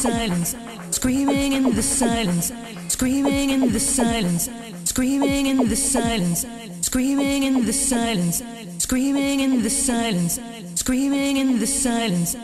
silence, screaming in the silence, screaming in the silence, screaming in the silence, screaming in the silence, screaming in the silence, screaming in the silence.